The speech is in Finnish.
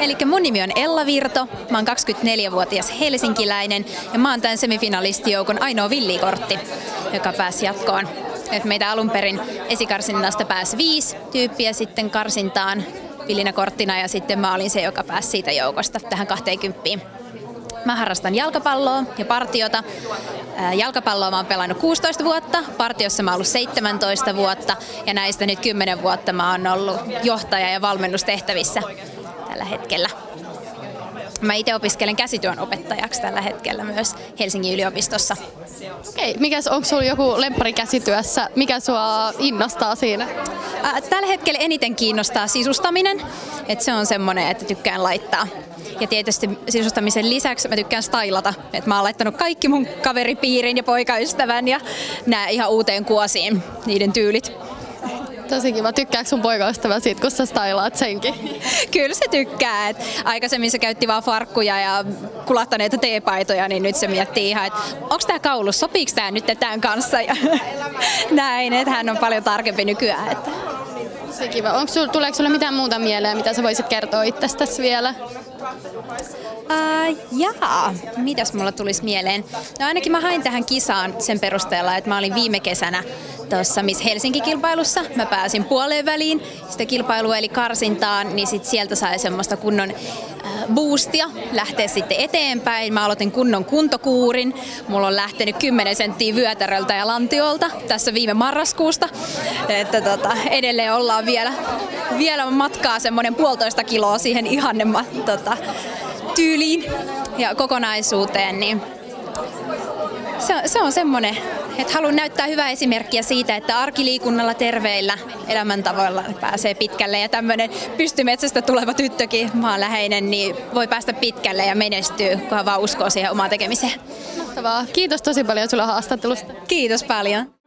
Eli mun nimi on Ella Virto, mä oon 24-vuotias helsinkiläinen ja mä oon tämän semifinalistijoukon ainoa villikortti, joka pääsi jatkoon. Et meitä alun perin esikarsinnasta pääsi viisi tyyppiä sitten karsintaan villinä korttina ja sitten mä olin se, joka pääsi siitä joukosta tähän 20. Mä harrastan jalkapalloa ja partiota. Jalkapalloa mä oon pelannut 16 vuotta, partiossa mä oon ollut 17 vuotta ja näistä nyt 10 vuotta mä oon ollut johtaja- ja valmennustehtävissä tällä hetkellä. Mä itse opiskelen käsityön opettajaksi tällä hetkellä myös Helsingin yliopistossa. Okei, mikäs, onko sulla joku lemppari käsityössä? Mikä sua innostaa siinä? Tällä hetkellä eniten kiinnostaa sisustaminen, että se on semmoinen, että tykkään laittaa. Ja tietysti sisustamisen lisäksi mä tykkään stylata. Et mä oon laittanut kaikki mun kaveripiirin ja poikaystävän ja nää ihan uuteen kuosiin, niiden tyylit. Tosi kiva. Tykkääkö sun poikaystävä siitä, kun sä stylaat senkin? Kyllä se tykkää. Et aikaisemmin se käytti vaan farkkuja ja kulattaneita teepaitoja, niin nyt se miettii ihan, että onko tämä kaulus, sopiiko tämä nyt tämän kanssa? Ja näin, että hän on paljon tarkempi nykyään. Että. Tosi kiva. Onko sul, tuleeko sulle mitään muuta mieleen, mitä sä voisit kertoa itsestäsi vielä? Uh, jaa, mitäs mulla tulisi mieleen? No ainakin mä hain tähän kisaan sen perusteella, että mä olin viime kesänä tuossa Miss Helsinki-kilpailussa. Mä pääsin puoleen väliin sitä kilpailua eli karsintaan, niin sit sieltä sai semmoista kunnon boostia lähteä sitten eteenpäin. Mä aloitin kunnon kuntokuurin. Mulla on lähtenyt 10 senttiä vyötäröltä ja lantiolta tässä viime marraskuusta. Että tota, edelleen ollaan vielä, vielä matkaa semmoinen puolitoista kiloa siihen ihanne tota, tyyliin ja kokonaisuuteen, niin se, se on semmoinen, että haluan näyttää hyvää esimerkkiä siitä, että arkiliikunnalla terveillä elämäntavoilla pääsee pitkälle ja tämmöinen pystymetsästä tuleva tyttökin, maanläheinen, niin voi päästä pitkälle ja menestyy, kunhan vaan uskoo siihen omaan tekemiseen. Mahtavaa. Kiitos tosi paljon sulle haastattelusta. Kiitos paljon.